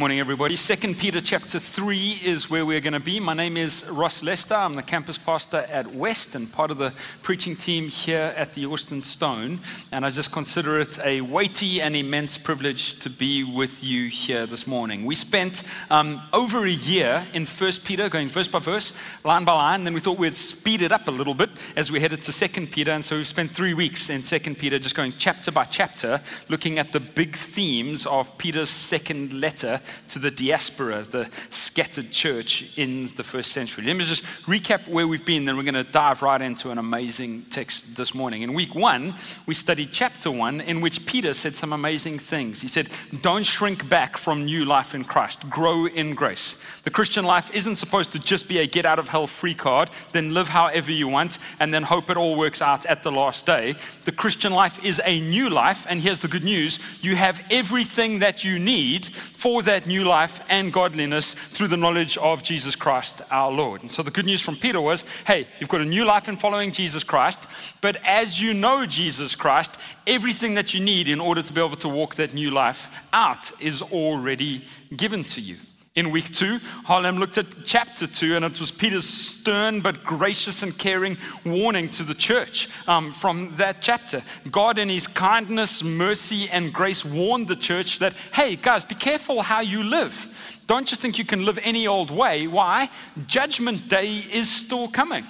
Morning, everybody. Second Peter chapter 3 is where we're going to be. My name is Ross Lester. I'm the campus pastor at West and part of the preaching team here at the Austin Stone. And I just consider it a weighty and immense privilege to be with you here this morning. We spent um, over a year in First Peter, going verse by verse, line by line. Then we thought we'd speed it up a little bit as we headed to Second Peter. And so we've spent three weeks in Second Peter, just going chapter by chapter, looking at the big themes of Peter's second letter to the diaspora, the scattered church in the first century. Let me just recap where we've been, then we're going to dive right into an amazing text this morning. In week one, we studied chapter one, in which Peter said some amazing things. He said, Don't shrink back from new life in Christ, grow in grace. The Christian life isn't supposed to just be a get out of hell free card, then live however you want, and then hope it all works out at the last day. The Christian life is a new life, and here's the good news you have everything that you need for that new life and godliness through the knowledge of Jesus Christ our Lord. And so the good news from Peter was hey, you've got a new life in following Jesus Christ, but as you know Jesus Christ, everything that you need in order to be able to walk that new life out is already given to you. In week two, Halim looked at chapter two, and it was Peter's stern but gracious and caring warning to the church um, from that chapter. God, in his kindness, mercy, and grace, warned the church that, hey, guys, be careful how you live. Don't just think you can live any old way. Why? Judgment day is still coming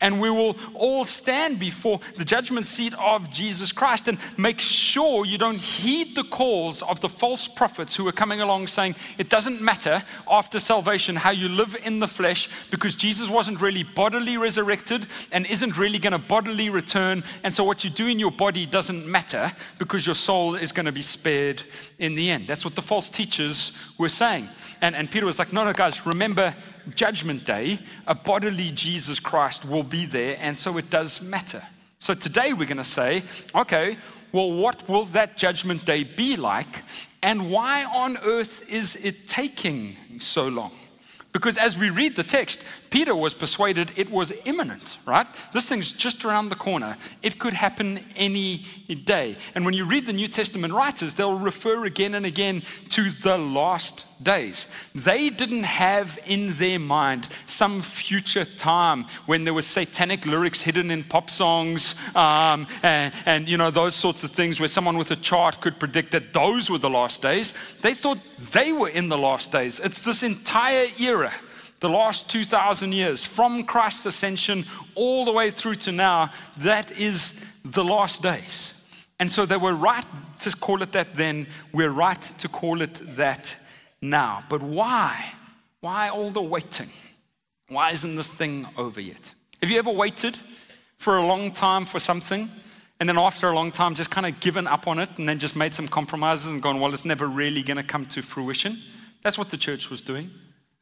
and we will all stand before the judgment seat of Jesus Christ and make sure you don't heed the calls of the false prophets who are coming along saying it doesn't matter after salvation how you live in the flesh because Jesus wasn't really bodily resurrected and isn't really going to bodily return. And so what you do in your body doesn't matter because your soul is going to be spared in the end. That's what the false teachers were saying. And, and Peter was like, no, no, guys, remember judgment day, a bodily Jesus Christ will be there, and so it does matter. So today we're going to say, okay, well, what will that judgment day be like? And why on earth is it taking so long? Because as we read the text, Peter was persuaded it was imminent, right? This thing's just around the corner. It could happen any day. And when you read the New Testament writers, they'll refer again and again to the last days. They didn't have in their mind some future time when there were satanic lyrics hidden in pop songs um, and, and, you know, those sorts of things where someone with a chart could predict that those were the last days. They thought they were in the last days. It's this entire era the last 2,000 years, from Christ's ascension all the way through to now, that is the last days. And so they were right to call it that then, we're right to call it that now. But why? Why all the waiting? Why isn't this thing over yet? Have you ever waited for a long time for something and then after a long time just kind of given up on it and then just made some compromises and gone, well, it's never really going to come to fruition? That's what the church was doing.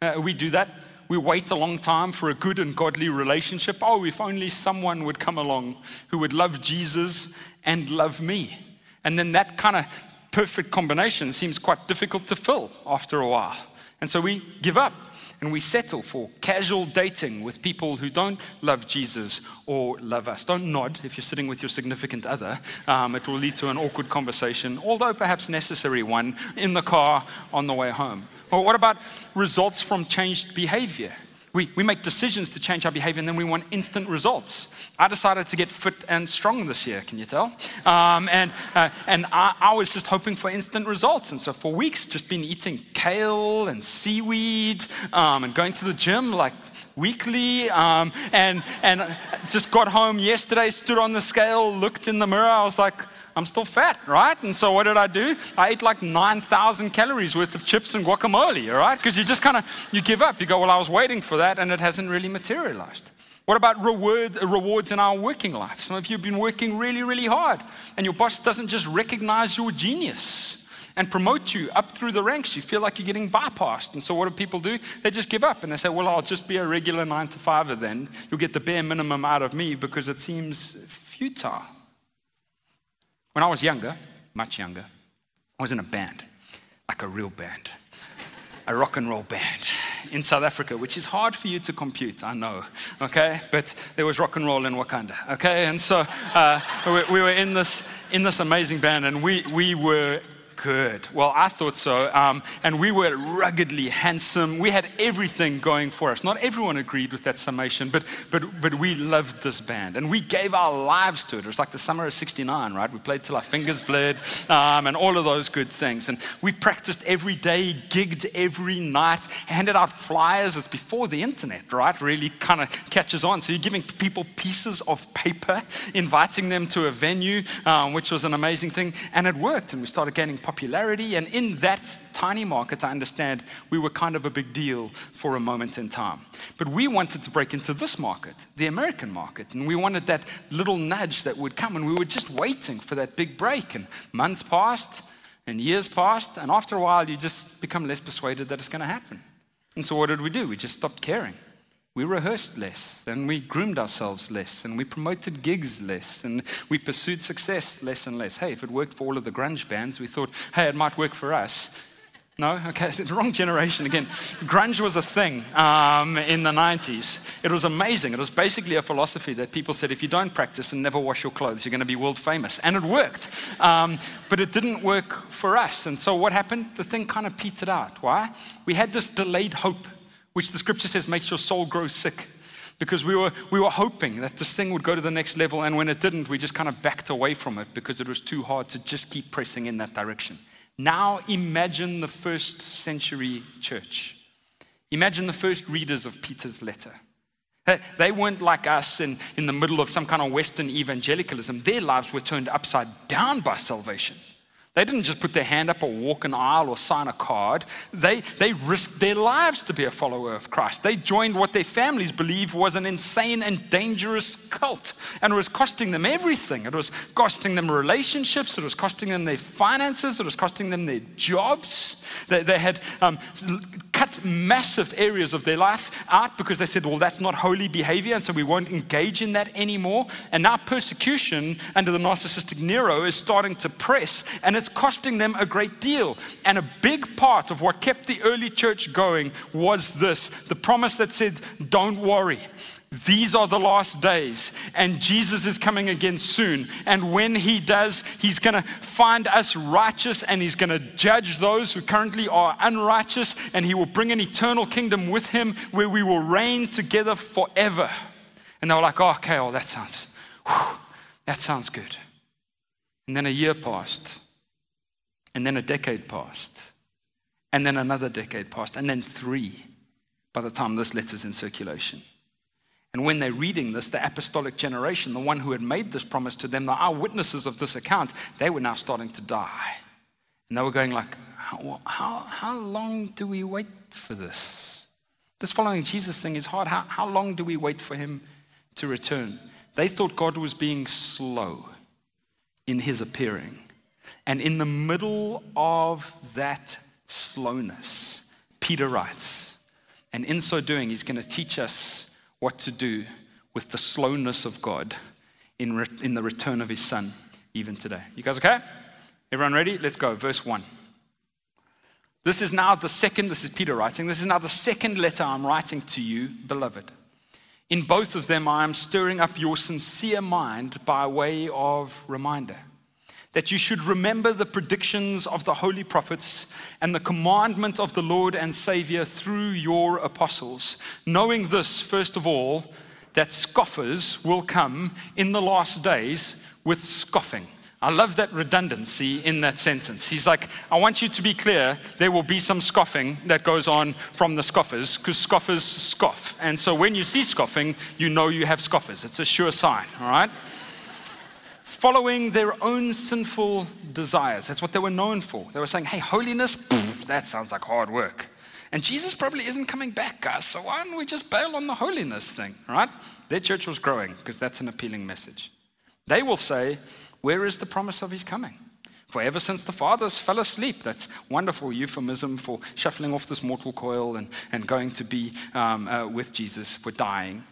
Uh, we do that. We wait a long time for a good and godly relationship. Oh, if only someone would come along who would love Jesus and love me. And then that kind of perfect combination seems quite difficult to fill after a while. And so we give up and we settle for casual dating with people who don't love Jesus or love us. Don't nod if you're sitting with your significant other. Um, it will lead to an awkward conversation, although perhaps necessary one, in the car on the way home. Or what about results from changed behavior? We, we make decisions to change our behavior and then we want instant results. I decided to get fit and strong this year, can you tell? Um, and uh, and I, I, was just hoping for instant results. And so for weeks, just been eating kale and seaweed um, and going to the gym like weekly. Um, and, and just got home yesterday, stood on the scale, looked in the mirror. I was like, I'm still fat, right? And so what did I do? I ate like 9,000 calories worth of chips and guacamole, all right? Because you just kind of, you give up. You go, well, I was waiting for that and it hasn't really materialized. What about reward, rewards in our working life? Some of you have been working really, really hard and your boss doesn't just recognize your genius and promote you up through the ranks. You feel like you're getting bypassed. And so what do people do? They just give up and they say, well, I'll just be a regular nine to fiver then. You'll get the bare minimum out of me because it seems futile. When I was younger, much younger, I was in a band, like a real band, a rock and roll band in South Africa, which is hard for you to compute, I know, okay? But there was rock and roll in Wakanda, okay? And so uh, we, we, were in this, in this amazing band, and we, we were good. Well, I thought so. Um, and we were ruggedly handsome. We had everything going for us. Not everyone agreed with that summation, but, but, but we loved this band. And we gave our lives to it. It was like the summer of 69, right? We played till our fingers bled um, and all of those good things. And we practiced every day, gigged every night, handed out flyers. It's before the internet, right? Really kind of catches on. So you're giving people pieces of paper, inviting them to a venue, um, which was an amazing thing. And it worked. And we started gaining popularity. And in that tiny market, I understand we were kind of a big deal for a moment in time. But we wanted to break into this market, the American market. And we wanted that little nudge that would come. And we were just waiting for that big break. And months passed and years passed. And after a while, you just become less persuaded that it's going to happen. And so what did we do? We just stopped caring we rehearsed less and we groomed ourselves less and we promoted gigs less and we pursued success less and less. Hey, if it worked for all of the grunge bands, we thought, hey, it might work for us. No? Okay, the wrong generation again. Grunge was a thing um, in the 90s. It was amazing. It was basically a philosophy that people said if you don't practice and never wash your clothes, you're going to be world famous. And it worked. Um, but it didn't work for us. And so what happened? The thing kind of petered out. Why? We had this delayed hope which the scripture says makes your soul grow sick. Because we were, we were hoping that this thing would go to the next level, and when it didn't, we just kind of backed away from it because it was too hard to just keep pressing in that direction. Now imagine the first century church. Imagine the first readers of Peter's letter. They weren't like us in, in the middle of some kind of Western evangelicalism. Their lives were turned upside down by salvation. They didn't just put their hand up or walk an aisle or sign a card. They, they risked their lives to be a follower of Christ. They joined what their families believed was an insane and dangerous cult. And it was costing them everything. It was costing them relationships. It was costing them their finances. It was costing them their jobs. They, they had um, cut massive areas of their life out because they said, well, that's not holy behavior. And so we won't engage in that anymore. And now persecution under the narcissistic Nero is starting to press. And it's it's costing them a great deal. And a big part of what kept the early church going was this the promise that said, Don't worry. These are the last days, and Jesus is coming again soon. And when he does, he's going to find us righteous and he's going to judge those who currently are unrighteous, and he will bring an eternal kingdom with him where we will reign together forever. And they were like, oh, okay, oh, that sounds, whew, that sounds good. And then a year passed, and then a decade passed. And then another decade passed. And then three by the time this letter's in circulation. And when they're reading this, the apostolic generation, the one who had made this promise to them, the eyewitnesses of this account, they were now starting to die. And they were going like, how, how, how long do we wait for this? This following Jesus thing is hard. How, how long do we wait for him to return? They thought God was being slow in his appearing. And in the middle of that slowness, Peter writes, and in so doing, he's going to teach us what to do with the slowness of God in, re- in the return of his son, even today. You guys okay? Everyone ready? Let's go. Verse 1. This is now the second, this is Peter writing, this is now the second letter I'm writing to you, beloved. In both of them, I am stirring up your sincere mind by way of reminder that you should remember the predictions of the holy prophets and the commandment of the Lord and Savior through your apostles, knowing this, first of all, that scoffers will come in the last days with scoffing. I love that redundancy in that sentence. He's like, I want you to be clear, there will be some scoffing that goes on from the scoffers, because scoffers scoff. And so when you see scoffing, you know you have scoffers. It's a sure sign, all right? Following their own sinful desires. That's what they were known for. They were saying, hey, holiness, pff, that sounds like hard work. And Jesus probably isn't coming back, guys, so why don't we just bail on the holiness thing, right? Their church was growing because that's an appealing message. They will say, where is the promise of his coming? For ever since the fathers fell asleep, that's wonderful euphemism for shuffling off this mortal coil and, and going to be um, uh, with Jesus for dying.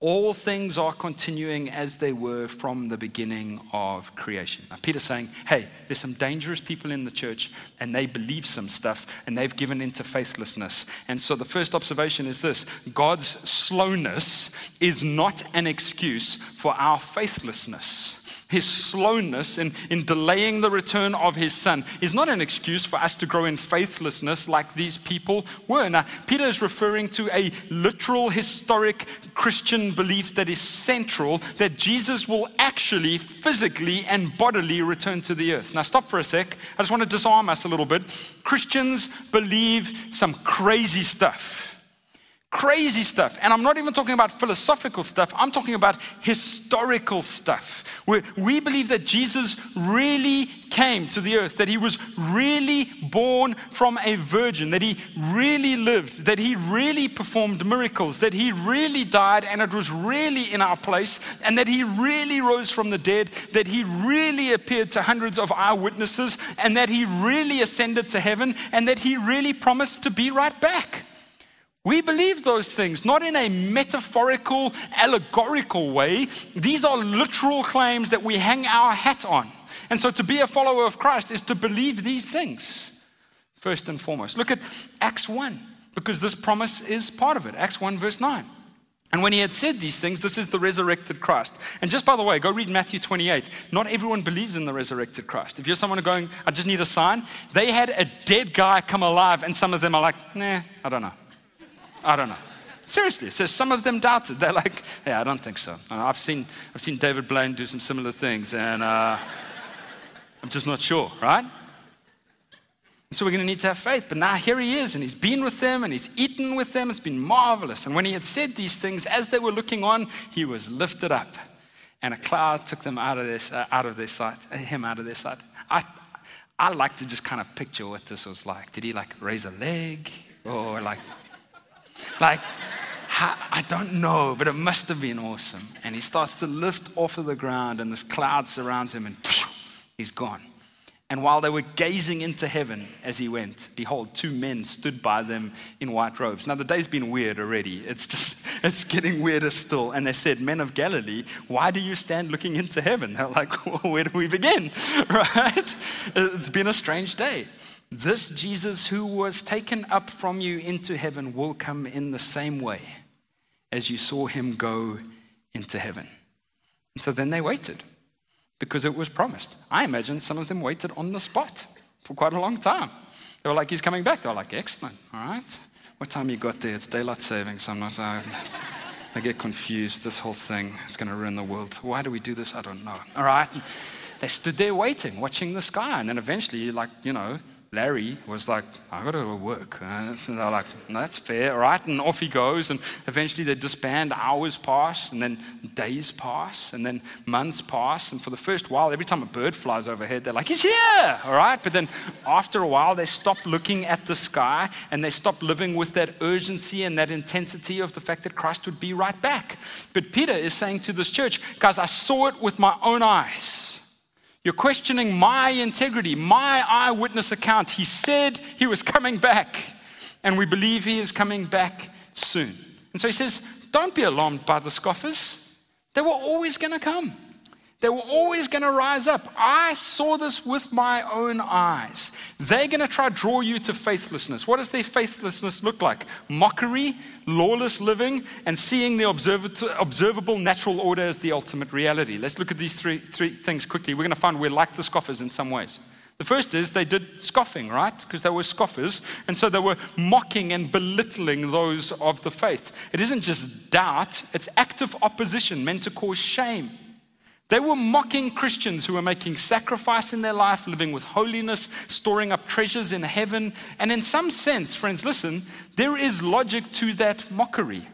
All things are continuing as they were from the beginning of creation. Now, Peter's saying, hey, there's some dangerous people in the church, and they believe some stuff, and they've given into faithlessness. And so the first observation is this God's slowness is not an excuse for our faithlessness. His slowness in, in delaying the return of his son is not an excuse for us to grow in faithlessness like these people were. Now, Peter is referring to a literal, historic Christian belief that is central that Jesus will actually physically and bodily return to the earth. Now, stop for a sec. I just want to disarm us a little bit. Christians believe some crazy stuff. Crazy stuff. And I'm not even talking about philosophical stuff, I'm talking about historical stuff. We, we believe that Jesus really came to the earth, that he was really born from a virgin, that he really lived, that he really performed miracles, that he really died and it was really in our place, and that he really rose from the dead, that he really appeared to hundreds of eyewitnesses, and that he really ascended to heaven, and that he really promised to be right back. We believe those things, not in a metaphorical, allegorical way. These are literal claims that we hang our hat on. And so to be a follower of Christ is to believe these things, first and foremost. Look at Acts 1, because this promise is part of it. Acts 1, verse 9. And when he had said these things, this is the resurrected Christ. And just by the way, go read Matthew 28. Not everyone believes in the resurrected Christ. If you're someone going, I just need a sign, they had a dead guy come alive, and some of them are like, nah, I don't know. I don't know. Seriously, it says some of them doubted. They're like, yeah, I don't think so. Uh, I've seen, I've seen David Blaine do some similar things, and uh, I'm just not sure, right? So we're going to need to have faith. But now here he is, and he's been with them, and he's eaten with them. It's been marvelous. And when he had said these things, as they were looking on, he was lifted up, and a cloud took them out of their, uh, out of their sight, uh, him out of their sight. I, I like to just kind of picture what this was like. Did he like raise a leg, or like like, I don't know, but it must have been awesome. And he starts to lift off of the ground, and this cloud surrounds him, and he's gone. And while they were gazing into heaven as he went, behold, two men stood by them in white robes. Now, the day's been weird already. It's just, it's getting weirder still. And they said, Men of Galilee, why do you stand looking into heaven? They're like, well, Where do we begin? Right? It's been a strange day. This Jesus who was taken up from you into heaven will come in the same way as you saw him go into heaven. And so then they waited because it was promised. I imagine some of them waited on the spot for quite a long time. They were like, He's coming back. They were like, Excellent. All right. What time you got there? It's daylight saving, so I'm not. Uh, I get confused. This whole thing is going to ruin the world. Why do we do this? I don't know. All right. They stood there waiting, watching the sky. And then eventually, like, you know, Larry was like, I gotta go work. Uh, and they're like, no, that's fair, all right? And off he goes. And eventually they disband, hours pass, and then days pass, and then months pass. And for the first while, every time a bird flies overhead, they're like, he's here, all right? But then after a while, they stop looking at the sky and they stop living with that urgency and that intensity of the fact that Christ would be right back. But Peter is saying to this church, guys, I saw it with my own eyes. You're questioning my integrity, my eyewitness account. He said he was coming back, and we believe he is coming back soon. And so he says, Don't be alarmed by the scoffers. They were always going to come. They were always going to rise up. I saw this with my own eyes. They're going to try to draw you to faithlessness. What does their faithlessness look like? Mockery, lawless living, and seeing the observable natural order as the ultimate reality. Let's look at these three, three things quickly. We're going to find we're like the scoffers in some ways. The first is they did scoffing, right? Because they were scoffers. And so they were mocking and belittling those of the faith. It isn't just doubt, it's active opposition meant to cause shame. They were mocking Christians who were making sacrifice in their life, living with holiness, storing up treasures in heaven. And in some sense, friends, listen, there is logic to that mockery.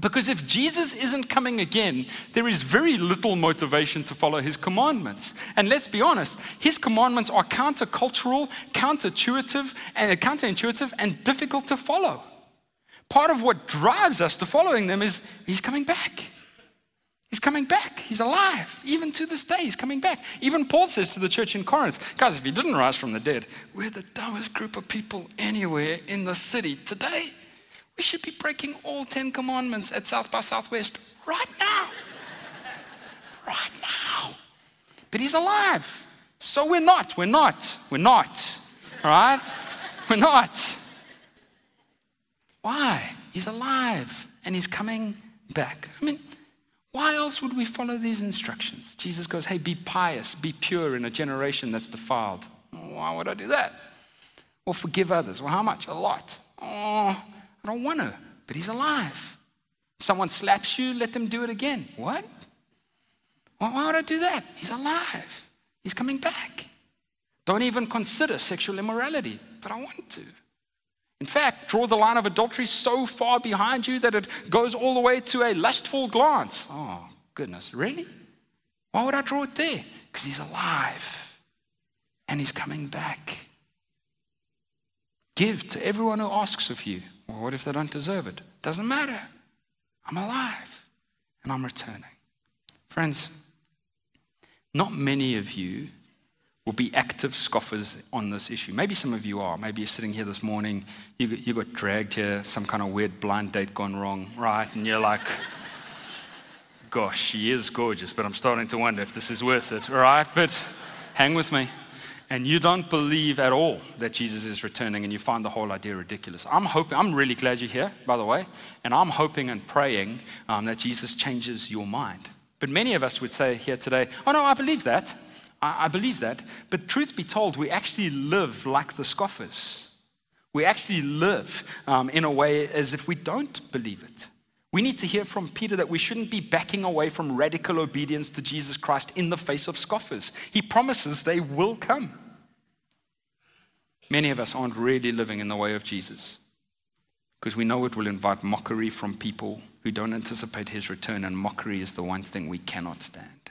Because if Jesus isn't coming again, there is very little motivation to follow his commandments. And let's be honest, his commandments are countercultural, counterintuitive, and uh, counterintuitive and difficult to follow. Part of what drives us to following them is he's coming back. He's coming back. He's alive. Even to this day, he's coming back. Even Paul says to the church in Corinth, guys, if he didn't rise from the dead, we're the dumbest group of people anywhere in the city today. We should be breaking all 10 commandments at South by Southwest right now. right now. But he's alive. So we're not. We're not. We're not. All right? We're not. Why? He's alive and he's coming back. I mean, Why else would we follow these instructions? Jesus goes, Hey, be pious, be pure in a generation that's defiled. Why would I do that? Or forgive others. Well, how much? A lot. Oh, I don't want to, but he's alive. If someone slaps you, let them do it again. What? why would I do that? He's alive. He's coming back. Don't even consider sexual immorality, but I want to. In fact, draw the line of adultery so far behind you that it goes all the way to a lustful glance. Oh, goodness, really? Why would I draw it there? Because he's alive and he's coming back. Give to everyone who asks of you. Well, what if they don't deserve it? Doesn't matter. I'm alive and I'm returning. Friends, not many of you will be active scoffers on this issue. Maybe some of you are. Maybe you're sitting here this morning, you got, you got dragged here, some kind of weird blind date gone wrong, right? And you're like, gosh, she is gorgeous, but I'm starting to wonder if this is worth it, all right? But hang with me. And you don't believe at all that Jesus is returning and you find the whole idea ridiculous. I'm hoping, I'm really glad you're here, by the way, and I'm hoping and praying um, that Jesus changes your mind. But many of us would say here today, oh no, I believe that. I, I believe that. But truth be told, we actually live like the scoffers. We actually live um, in a way as if we don't believe it. We need to hear from Peter that we shouldn't be backing away from radical obedience to Jesus Christ in the face of scoffers. He promises they will come. Many of us aren't really living in the way of Jesus because we know it will invite mockery from people who don't anticipate his return, and mockery is the one thing we cannot stand.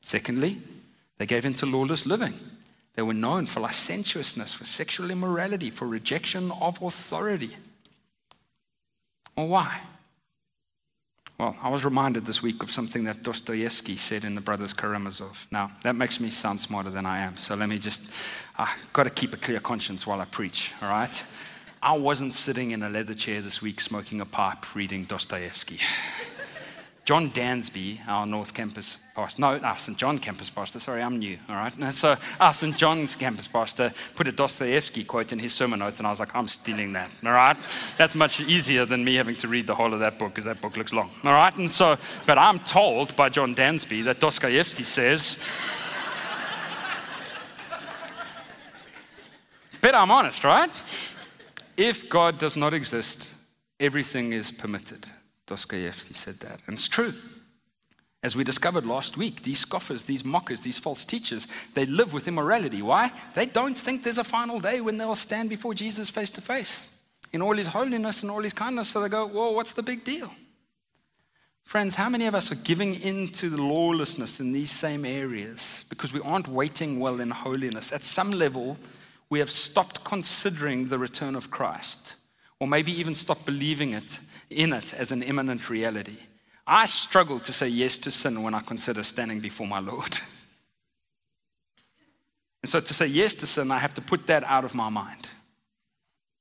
Secondly, they gave in to lawless living. They were known for licentiousness, for sexual immorality, for rejection of authority. Well, why? Well, I was reminded this week of something that Dostoevsky said in The Brothers Karamazov. Now, that makes me sound smarter than I am, so let me just, I've got to keep a clear conscience while I preach, all right? I wasn't sitting in a leather chair this week smoking a pipe reading Dostoevsky. John Dansby, our North Campus pastor, no, our St. John campus pastor, sorry, I'm new, all right? so our St. John's campus pastor put a Dostoevsky quote in his sermon notes, and I was like, I'm stealing that, all right? That's much easier than me having to read the whole of that book, because that book looks long, all right? And so, but I'm told by John Dansby that Dostoevsky says, it's better I'm honest, right? If God does not exist, everything is permitted. Dostoevsky said that, and it's true. As we discovered last week, these scoffers, these mockers, these false teachers, they live with immorality. Why? They don't think there's a final day when they'll stand before Jesus face to face in all his holiness and all his kindness. So they go, Well, what's the big deal? Friends, how many of us are giving in to the lawlessness in these same areas because we aren't waiting well in holiness? At some level, we have stopped considering the return of Christ, or maybe even stopped believing it in it as an imminent reality. I struggle to say yes to sin when I consider standing before my Lord. And so to say yes to sin, I have to put that out of my mind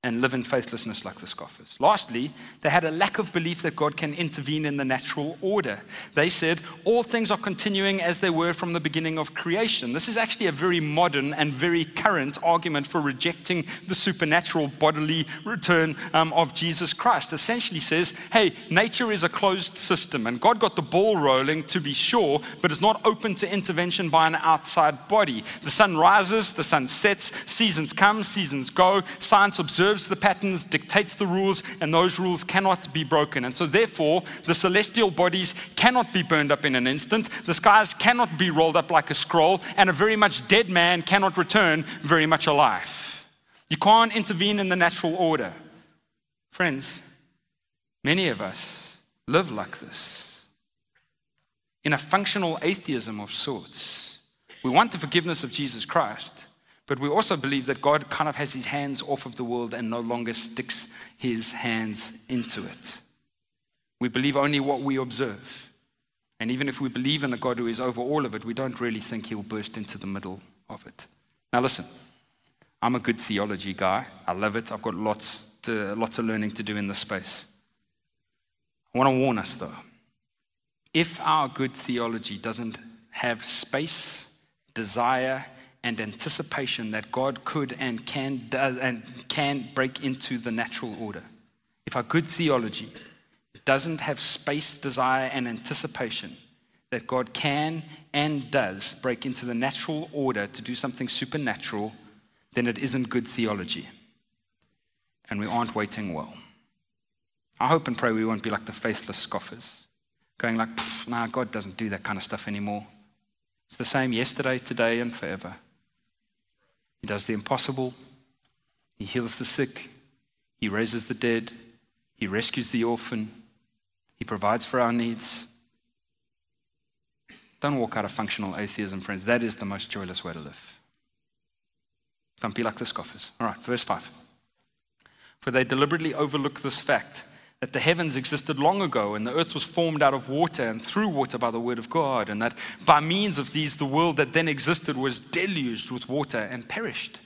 and live in faithlessness like the scoffers. Lastly, they had a lack of belief that God can intervene in the natural order. They said, All things are continuing as they were from the beginning of creation. This is actually a very modern and very current argument for rejecting the supernatural bodily return um, of Jesus Christ. Essentially says, Hey, nature is a closed system, and God got the ball rolling to be sure, but it's not open to intervention by an outside body. The sun rises, the sun sets, seasons come, seasons go, science observes observes the patterns, dictates the rules, and those rules cannot be broken. And so, therefore, the celestial bodies cannot be burned up in an instant, the skies cannot be rolled up like a scroll, and a very much dead man cannot return very much alive. You can't intervene in the natural order. Friends, many of us live like this in a functional atheism of sorts. We want the forgiveness of Jesus Christ, but we also believe that God kind of has his hands off of the world and no longer sticks his hands into it. We believe only what we observe. And even if we believe in a God who is over all of it, we don't really think he'll burst into the middle of it. Now, listen, I'm a good theology guy. I love it. I've got lots, to, lots of learning to do in this space. I want to warn us, though. If our good theology doesn't have space, desire, and anticipation that God could and can does and can break into the natural order. If our good theology doesn't have space, desire, and anticipation that God can and does break into the natural order to do something supernatural, then it isn't good theology. And we aren't waiting well. I hope and pray we won't be like the faithless scoffers, going like, nah, God doesn't do that kind of stuff anymore. It's the same yesterday, today, and forever. He does the impossible, He heals the sick, He raises the dead, He rescues the orphan, He provides for our needs. Don't walk out of functional atheism, friends. That is the most joyless way to live. Don't be like the scoffers. All right, verse 5. For they deliberately overlook this fact that the heavens existed long ago and the earth was formed out of water and through water by the word of God, and that by means of these the world that then existed was deluged with water and perished.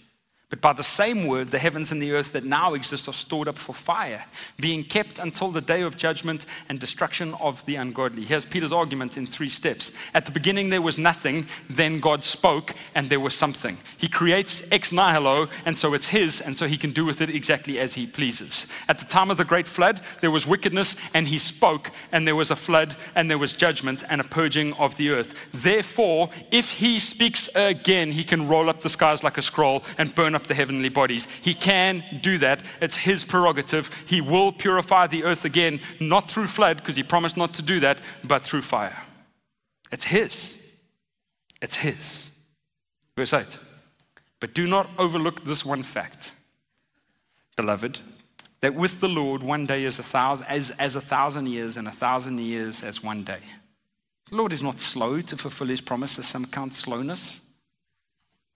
But by the same word, the heavens and the earth that now exist are stored up for fire, being kept until the day of judgment and destruction of the ungodly. Here's Peter's argument in three steps. At the beginning, there was nothing, then God spoke, and there was something. He creates ex nihilo, and so it's his, and so he can do with it exactly as he pleases. At the time of the great flood, there was wickedness, and he spoke, and there was a flood, and there was judgment, and a purging of the earth. Therefore, if he speaks again, he can roll up the skies like a scroll and burn up up the heavenly bodies. He can do that. It's his prerogative. He will purify the earth again, not through flood, because he promised not to do that, but through fire. It's his. It's his. Verse 8. But do not overlook this one fact, beloved, that with the Lord one day is a thousand, as, as a thousand years, and a thousand years as one day. The Lord is not slow to fulfill his promise, promises, some count slowness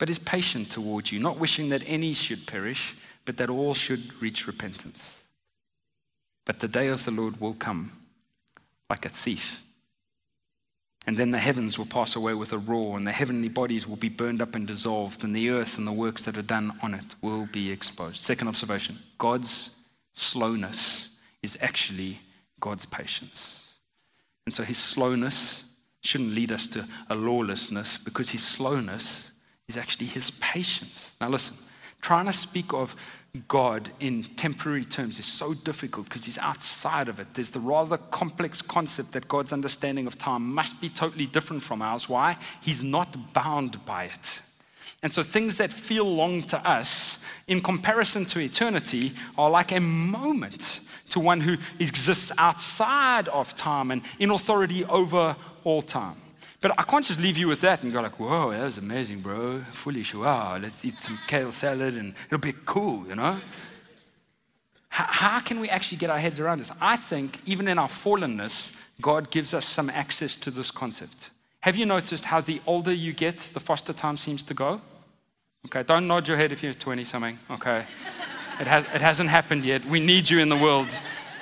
but is patient toward you, not wishing that any should perish, but that all should reach repentance. But the day of the Lord will come like a thief. And then the heavens will pass away with a roar, and the heavenly bodies will be burned up and dissolved, and the earth and the works that are done on it will be exposed. Second observation God's slowness is actually God's patience. And so his slowness shouldn't lead us to a lawlessness because his slowness is actually his patience. Now, listen, trying to speak of God in temporary terms is so difficult because he's outside of it. There's the rather complex concept that God's understanding of time must be totally different from ours. Why? He's not bound by it. And so things that feel long to us in comparison to eternity are like a moment to one who exists outside of time and in authority over all time. But I can't just leave you with that and go like, whoa, that was amazing, bro. Foolish, wow, let's eat some kale salad and it'll be cool, you know? How, how can we actually get our heads around this? I think even in our fallenness, God gives us some access to this concept. Have you noticed how the older you get, the faster time seems to go? Okay, don't nod your head if you're 20 something, okay? It, has, it hasn't happened yet. We need you in the world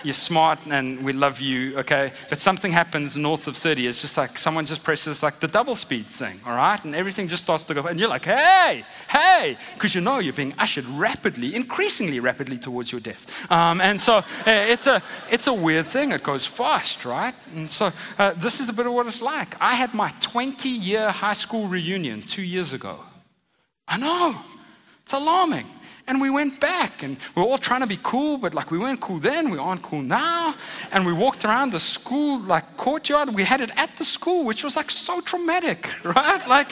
you're smart and we love you, okay? But something happens north of 30. It's just like someone just presses like the double speed thing, all right? And everything just starts to go, and you're like, hey, hey, because you know you're being ushered rapidly, increasingly rapidly towards your death. Um, and so uh, it's, a, it's a weird thing. It goes fast, right? And so uh, this is a bit of what it's like. I had my 20 year high school reunion two years ago. I know, it's alarming. And we went back and we are all trying to be cool, but like we weren't cool then, we aren't cool now. And we walked around the school like courtyard. We had it at the school, which was like so traumatic, right? Like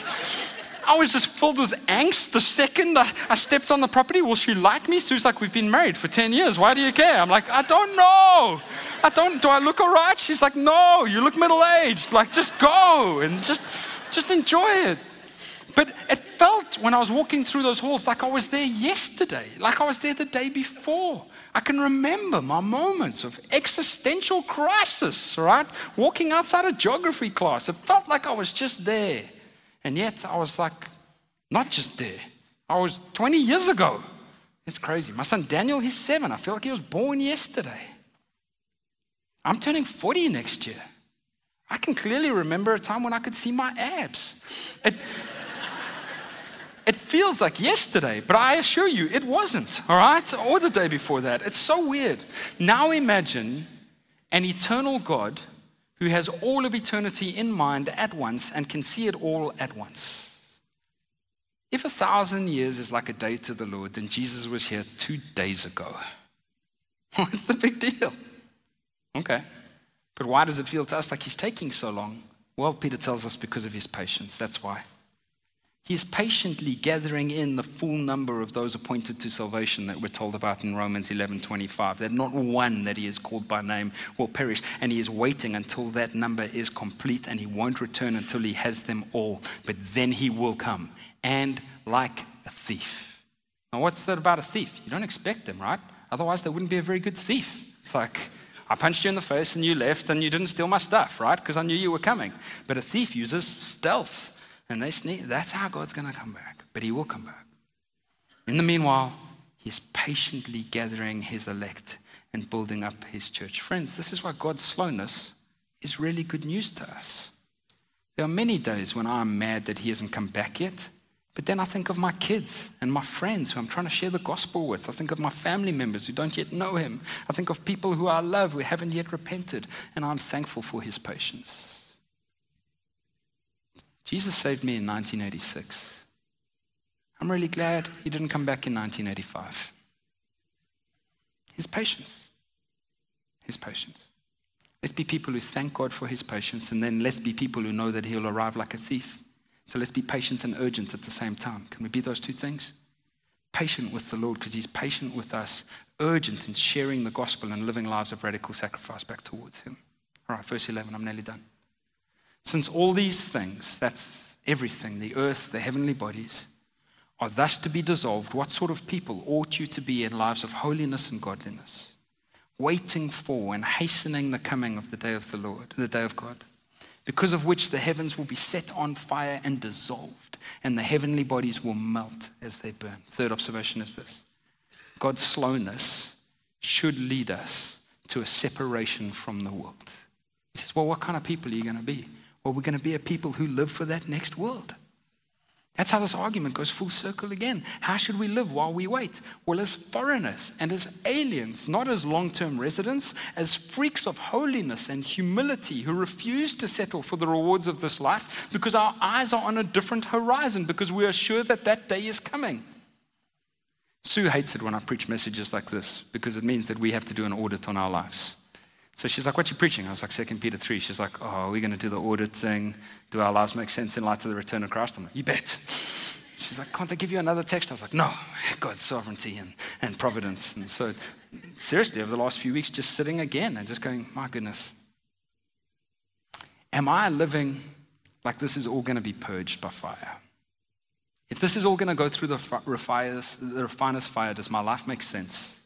I was just filled with angst the second I, I stepped on the property. Will she like me? Sue's like, We've been married for 10 years. Why do you care? I'm like, I don't know. I don't, do I look all right? She's like, No, you look middle aged. Like, just go and just, just enjoy it. But it felt when I was walking through those halls like I was there yesterday, like I was there the day before. I can remember my moments of existential crisis, right? Walking outside a geography class. It felt like I was just there. And yet I was like, not just there. I was 20 years ago. It's crazy. My son Daniel, he's seven. I feel like he was born yesterday. I'm turning 40 next year. I can clearly remember a time when I could see my abs. It, it feels like yesterday, but I assure you it wasn't, all right? Or the day before that. It's so weird. Now imagine an eternal God who has all of eternity in mind at once and can see it all at once. If a thousand years is like a day to the Lord, then Jesus was here two days ago. What's the big deal? Okay. But why does it feel to us like he's taking so long? Well, Peter tells us because of his patience. That's why. He's patiently gathering in the full number of those appointed to salvation that we're told about in Romans 11:25. That not one that he is called by name will perish, and he is waiting until that number is complete, and he won't return until he has them all. But then he will come, and like a thief. Now, what's that about a thief? You don't expect them, right? Otherwise, they wouldn't be a very good thief. It's like I punched you in the face and you left and you didn't steal my stuff, right? Because I knew you were coming. But a thief uses stealth and they. That's how God's going to come back. But he will come back. In the meanwhile, he's patiently gathering his elect and building up his church. Friends, this is why God's slowness is really good news to us. There are many days when I'm mad that he hasn't come back yet. But then I think of my kids and my friends who I'm trying to share the gospel with. I think of my family members who don't yet know him. I think of people who I love who haven't yet repented. And I'm thankful for his patience. Jesus saved me in 1986. I'm really glad he didn't come back in 1985. His patience. His patience. Let's be people who thank God for his patience, and then let's be people who know that he'll arrive like a thief. So let's be patient and urgent at the same time. Can we be those two things? Patient with the Lord because He's patient with us, urgent in sharing the gospel and living lives of radical sacrifice back towards Him. All right, verse 11, I'm nearly done. Since all these things, that's everything, the earth, the heavenly bodies, are thus to be dissolved, what sort of people ought you to be in lives of holiness and godliness, waiting for and hastening the coming of the day of the Lord, the day of God? because of which the heavens will be set on fire and dissolved, and the heavenly bodies will melt as they burn. Third observation is this God's slowness should lead us to a separation from the world. He says, Well, what kind of people are you going to be? Well, we're going to be a people who live for that next world. That's how this argument goes full circle again. How should we live while we wait? Well, as foreigners and as aliens, not as long term residents, as freaks of holiness and humility who refuse to settle for the rewards of this life because our eyes are on a different horizon, because we are sure that that day is coming. Sue hates it when I preach messages like this because it means that we have to do an audit on our lives. So she's like, What you preaching? I was like, 2 Peter 3. She's like, Oh, are we going to do the audit thing? Do our lives make sense in light of the return of Christ? I'm like, You bet. She's like, Can't I give you another text? I was like, No, God's sovereignty and, and providence. And so, seriously, over the last few weeks, just sitting again and just going, My goodness. Am I living like this is all going to be purged by fire? If this is all going to go through the, refiner's, the refiner's fire, does my life make sense?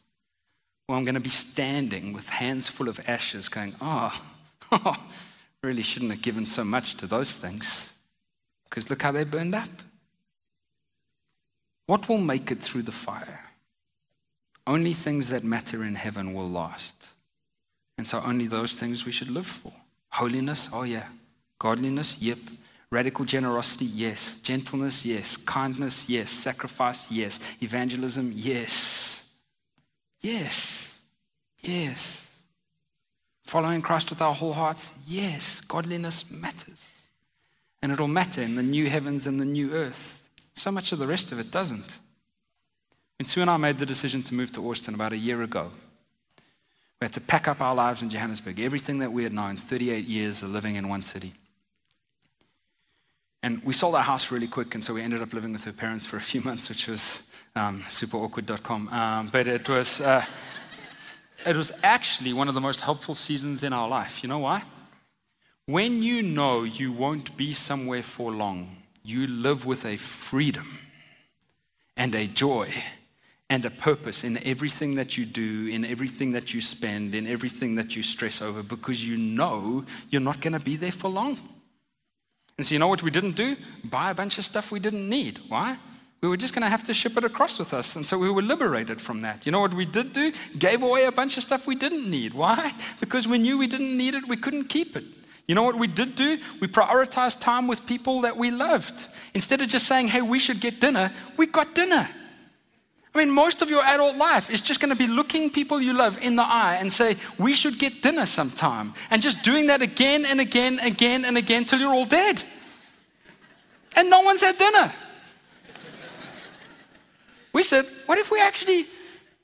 Or I'm going to be standing with hands full of ashes going, oh, really shouldn't have given so much to those things because look how they burned up. What will make it through the fire? Only things that matter in heaven will last. And so only those things we should live for. Holiness, oh yeah. Godliness, yep. Radical generosity, yes. Gentleness, yes. Kindness, yes. Sacrifice, yes. Evangelism, yes. Yes. Yes. Following Christ with our whole hearts? Yes. Godliness matters. And it'll matter in the new heavens and the new earth. So much of the rest of it doesn't. When Sue and I made the decision to move to Austin about a year ago, we had to pack up our lives in Johannesburg, everything that we had known, 38 years of living in one city. And we sold our house really quick, and so we ended up living with her parents for a few months, which was um, superawkward.com. Um, but it was, uh, it was actually one of the most helpful seasons in our life. You know why? When you know you won't be somewhere for long, you live with a freedom and a joy and a purpose in everything that you do, in everything that you spend, in everything that you stress over, because you know you're not going to be there for long. And so, you know what we didn't do? Buy a bunch of stuff we didn't need. Why? We were just going to have to ship it across with us. And so we were liberated from that. You know what we did do? Gave away a bunch of stuff we didn't need. Why? Because we knew we didn't need it, we couldn't keep it. You know what we did do? We prioritized time with people that we loved. Instead of just saying, hey, we should get dinner, we got dinner. I mean, most of your adult life is just going to be looking people you love in the eye and say, we should get dinner sometime. And just doing that again and again, again and again till you're all dead. And no one's had dinner. We said, what if we actually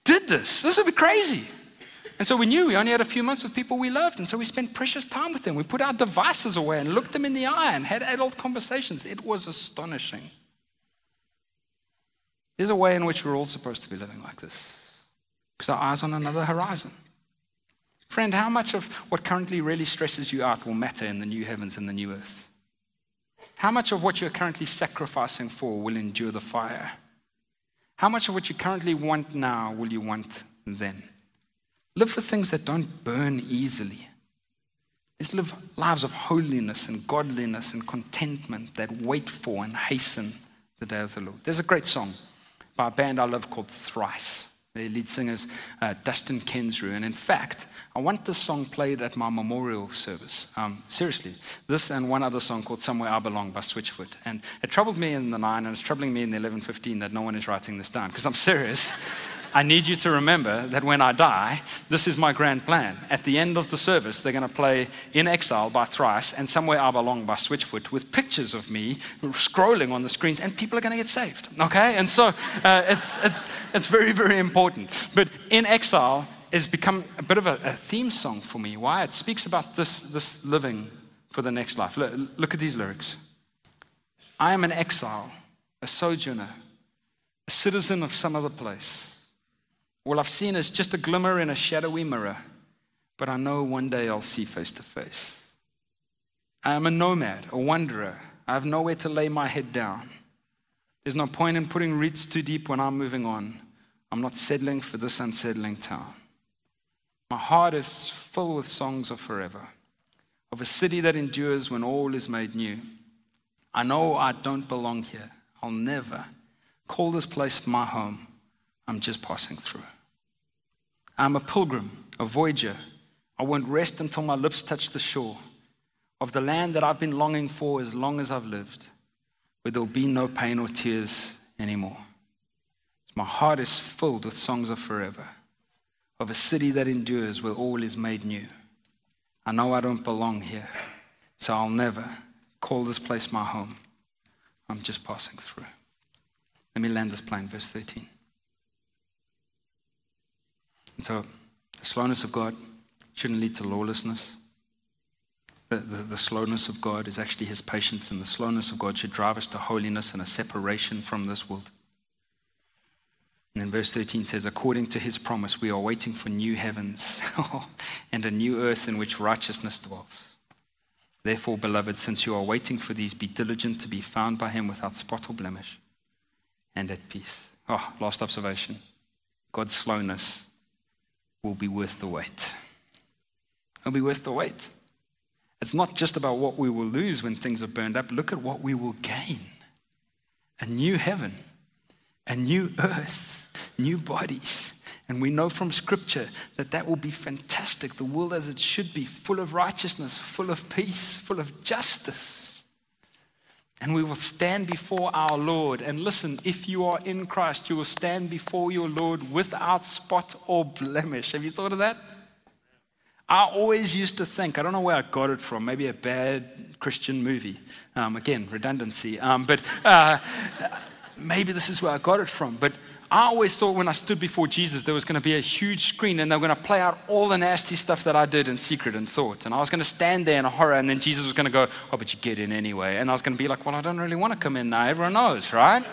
did this? This would be crazy. And so we knew we only had a few months with people we loved. And so we spent precious time with them. We put our devices away and looked them in the eye and had adult conversations. It was astonishing. There's a way in which we're all supposed to be living like this because our eyes on another horizon. Friend, how much of what currently really stresses you out will matter in the new heavens and the new earth? How much of what you're currently sacrificing for will endure the fire? How much of what you currently want now will you want then? Live for things that don't burn easily. Let's live lives of holiness and godliness and contentment that wait for and hasten the day of the Lord. There's a great song by a band I love called Thrice. Their lead singer is uh, Dustin Kensrue. And in fact, I want this song played at my memorial service. Um, seriously, this and one other song called Somewhere I Belong by Switchfoot. And it troubled me in the 9 and it's troubling me in the 11:15 that no one is writing this down because I'm serious. I need you to remember that when I die, this is my grand plan. At the end of the service, they're going to play In Exile by Thrice and Somewhere I Belong by Switchfoot with pictures of me scrolling on the screens, and people are going to get saved. Okay? And so uh, it's, it's, it's very, very important. But In Exile has become a bit of a, a, theme song for me. Why? It speaks about this, this living for the next life. Look, look at these lyrics I am an exile, a sojourner, a citizen of some other place. All I've seen is just a glimmer in a shadowy mirror, but I know one day I'll see face to face. I am a nomad, a wanderer. I have nowhere to lay my head down. There's no point in putting roots too deep when I'm moving on. I'm not settling for this unsettling town. My heart is full with songs of forever, of a city that endures when all is made new. I know I don't belong here. I'll never call this place my home. I'm just passing through. I'm a pilgrim, a voyager. I won't rest until my lips touch the shore of the land that I've been longing for as long as I've lived, where there'll be no pain or tears anymore. My heart is filled with songs of forever, of a city that endures where all is made new. I know I don't belong here, so I'll never call this place my home. I'm just passing through. Let me land this plane, verse 13. And so, the slowness of God shouldn't lead to lawlessness. The, the, the, slowness of God is actually his patience, and the slowness of God should drive us to holiness and a separation from this world. And then verse 13 says, According to his promise, we are waiting for new heavens and a new earth in which righteousness dwells. Therefore, beloved, since you are waiting for these, be diligent to be found by him without spot or blemish and at peace. Oh, last observation God's slowness will be worth the wait. It'll be worth the wait. It's not just about what we will lose when things are burned up. Look at what we will gain a new heaven, a new earth, new bodies. And we know from Scripture that that will be fantastic. The world as it should be, full of righteousness, full of peace, full of justice. And we will stand before our Lord. And listen, if you are in Christ, you will stand before your Lord without spot or blemish. Have you thought of that? I always used to think, I don't know where I got it from, maybe a bad Christian movie. Um, again, redundancy. Um, but uh, maybe this is where I got it from. But I always thought when I stood before Jesus, there was going to be a huge screen and they were going to play out all the nasty stuff that I did in secret and thought. And I was going to stand there in horror, and then Jesus was going to go, Oh, but you get in anyway. And I was going to be like, Well, I don't really want to come in now. Everyone knows, right?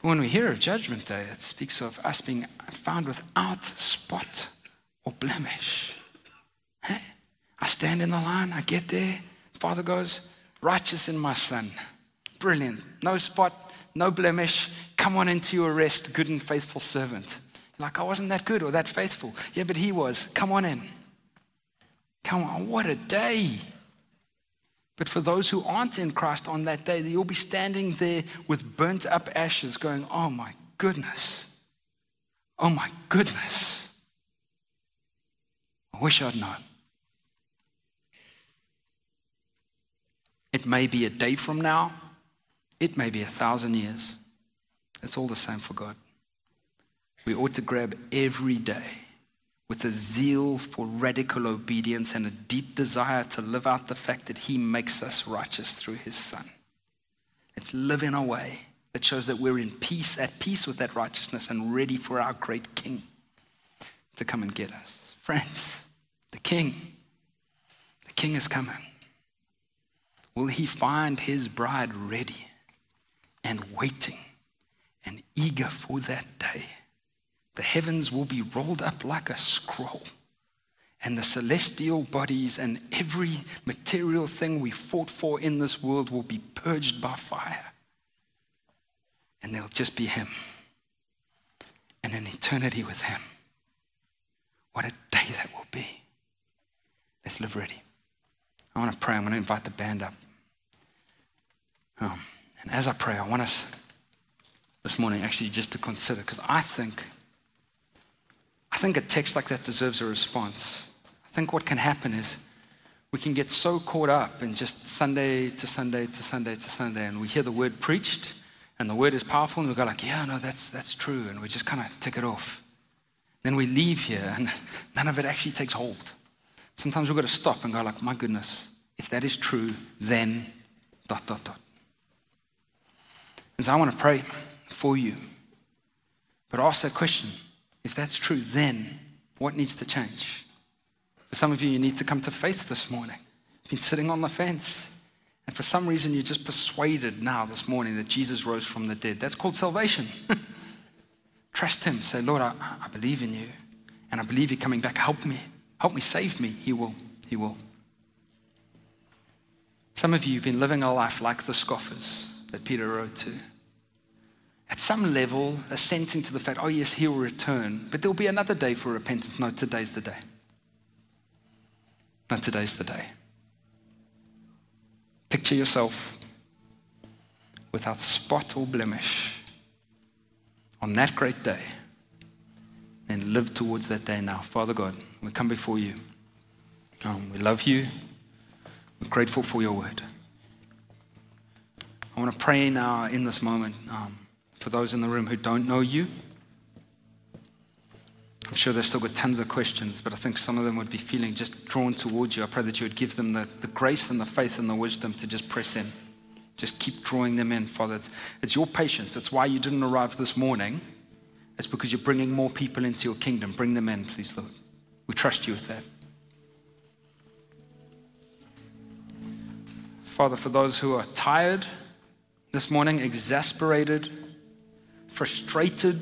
but when we hear of Judgment Day, it speaks of us being found without spot or blemish. I stand in the line, I get there. Father goes, Righteous in my son. Brilliant. No spot, no blemish. Come on into your rest, good and faithful servant. Like, I wasn't that good or that faithful. Yeah, but he was. Come on in. Come on. What a day. But for those who aren't in Christ on that day, you'll be standing there with burnt up ashes going, Oh my goodness. Oh my goodness. I wish I'd known. It may be a day from now. It may be a thousand years. It's all the same for God. We ought to grab every day with a zeal for radical obedience and a deep desire to live out the fact that He makes us righteous through His Son. It's living a way that shows that we're in peace, at peace with that righteousness, and ready for our great King to come and get us. Friends, the King, the King is coming. Will he find his bride ready and waiting and eager for that day? The heavens will be rolled up like a scroll, and the celestial bodies and every material thing we fought for in this world will be purged by fire. And there'll just be Him and an eternity with Him. What a day that will be. Let's live ready. I want to pray. I'm going to invite the band up. Um, and as I pray, I want us this morning actually just to consider, because I think, I think a text like that deserves a response. I think what can happen is we can get so caught up in just Sunday to Sunday to Sunday to Sunday, and we hear the word preached, and the word is powerful, and we go like, yeah, no, that's that's true, and we just kind of tick it off. Then we leave here, and none of it actually takes hold. Sometimes we've got to stop and go like, my goodness, if that is true, then dot dot dot. So I want to pray for you. But ask that question if that's true, then what needs to change? For some of you, you need to come to faith this morning. You've been sitting on the fence. And for some reason, you're just persuaded now this morning that Jesus rose from the dead. That's called salvation. Trust Him. Say, Lord, I, I believe in you. And I believe you're coming back. Help me. Help me. Save me. He will. He will. Some of you have been living a life like the scoffers that Peter wrote to. At some level, assenting to the fact, oh, yes, he'll return, but there'll be another day for repentance. No, today's the day. No, today's the day. Picture yourself without spot or blemish on that great day and live towards that day now. Father God, we come before you. Um, we love you. We're grateful for your word. I want to pray now in this moment um, for those in the room who don't know you. I'm sure they've still got tons of questions, but I think some of them would be feeling just drawn towards you. I pray that you would give them the, the grace and the faith and the wisdom to just press in. Just keep drawing them in, Father. It's, it's your patience. It's why you didn't arrive this morning. It's because you're bringing more people into your kingdom. Bring them in, please, Lord. We trust you with that. Father, for those who are tired this morning, exasperated, frustrated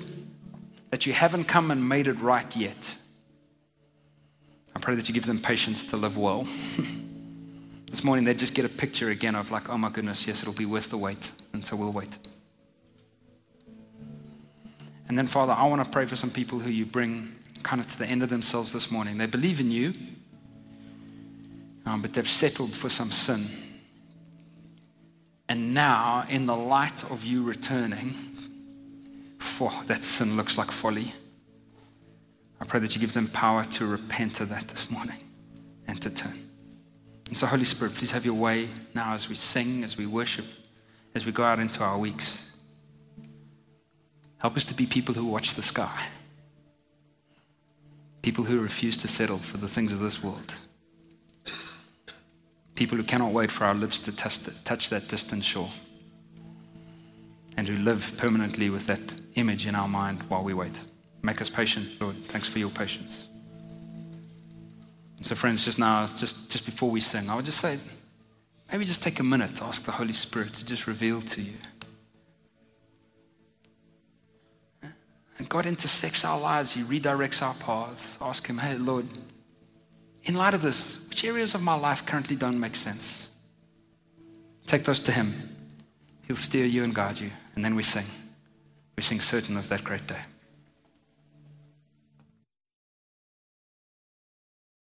that you haven't come and made it right yet, I pray that you give them patience to live well. this morning, they just get a picture again of, like, oh my goodness, yes, it'll be worth the wait. And so we'll wait. And then, Father, I want to pray for some people who you bring kind of to the end of themselves this morning. They believe in you, um, but they've settled for some sin. And now, in the light of you returning, for that sin looks like folly. I pray that you give them power to repent of that this morning and to turn. And so, Holy Spirit, please have your way now as we sing, as we worship, as we go out into our weeks. Help us to be people who watch the sky, people who refuse to settle for the things of this world. People who cannot wait for our lips to touch that distant shore. And who live permanently with that image in our mind while we wait. Make us patient, Lord. Thanks for your patience. And so, friends, just now, just, just before we sing, I would just say, maybe just take a minute to ask the Holy Spirit to just reveal to you. And God intersects our lives, He redirects our paths. Ask Him, hey, Lord, in light of this, which areas of my life currently don't make sense? Take those to Him. He'll steer you and guide you. And then we sing. We sing certain of that great day.